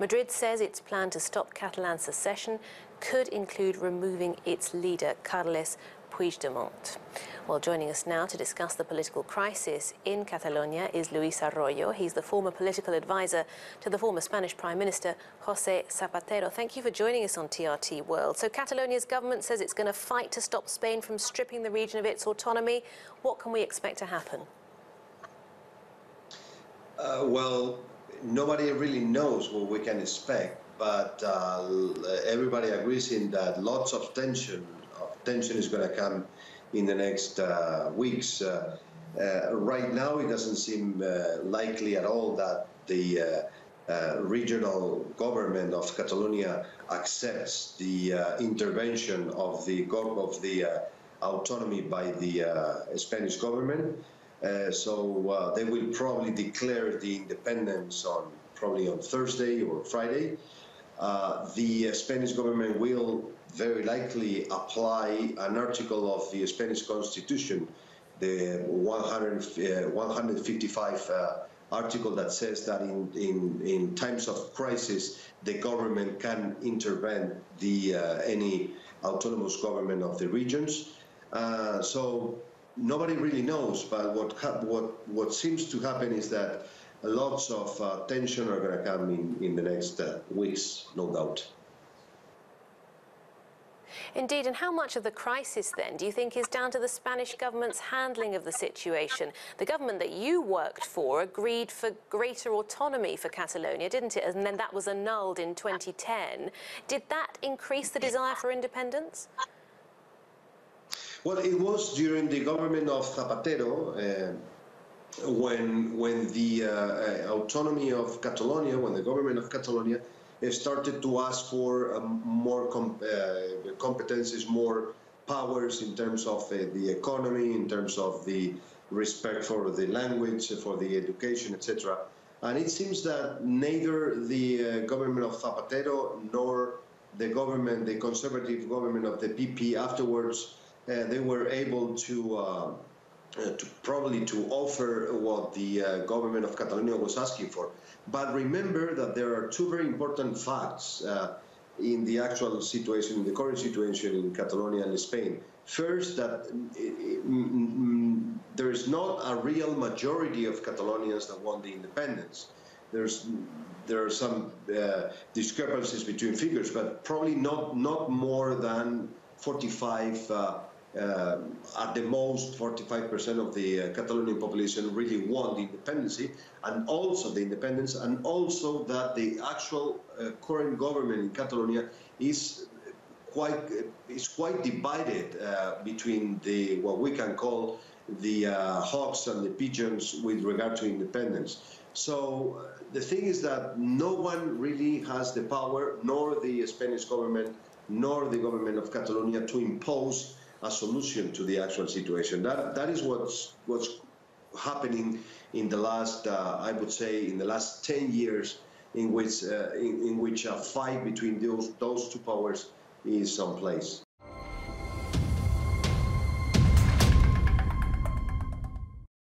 Madrid says its plan to stop Catalan secession could include removing its leader, Carles Puigdemont. Well, joining us now to discuss the political crisis in Catalonia is Luis Arroyo. He's the former political advisor to the former Spanish Prime Minister, Jose Zapatero. Thank you for joining us on TRT World. So, Catalonia's government says it's going to fight to stop Spain from stripping the region of its autonomy. What can we expect to happen? Uh, well, nobody really knows what we can expect, but uh, everybody agrees in that lots of tension, of tension is going to come in the next uh, weeks. Uh, uh, right now, it doesn't seem likely at all that the regional government of Catalonia accepts the intervention of the of the autonomy by the Spanish government. Uh, so uh, they will probably declare the independence on probably on Thursday or Friday. Uh, the Spanish government will very likely apply an article of the Spanish Constitution, the 100, uh, 155 uh, article that says that in, in, in times of crisis, the government can intervene the uh, any autonomous government of the regions. So nobody really knows, but what what what seems to happen is that lots of uh, tension are going to come in in the next uh, weeks, no doubt. Indeed, and how much of the crisis then do you think is down to the Spanish government's handling of the situation? The government that you worked for agreed for greater autonomy for Catalonia, didn't it? And then that was annulled in 2010. Did that increase the desire for independence? Well, it was during the government of Zapatero. Uh, when when the uh, uh autonomy of Catalonia, when the government of Catalonia started to ask for um, more com uh, competencies, more powers in terms of uh, the economy, in terms of the respect for the language, for the education, etc. And it seems that neither the uh, government of Zapatero nor the government, the conservative government of the PP afterwards, uh, they were able to uh, uh, to probably to offer what the uh, government of Catalonia was asking for. But remember that there are two very important facts uh, in the actual situation, in the current situation in Catalonia and Spain. First, that mm, mm, there is not a real majority of Catalonians that want the independence. There's there are some uh, discrepancies between figures, but probably not not more than 45 uh, uh, at the most 45% of the uh, Catalonian population really want independence and also the independence and also that the actual uh, current government in Catalonia is quite is quite divided uh, between the what we can call the uh, hawks and the pigeons with regard to independence. So uh, the thing is that no one really has the power, nor the Spanish government, nor the government of Catalonia, to impose a solution to the actual situation. That that is what's what's happening in the last, uh, I would say, in the last 10 years, in which uh, in, in, which a fight between those those two powers is someplace.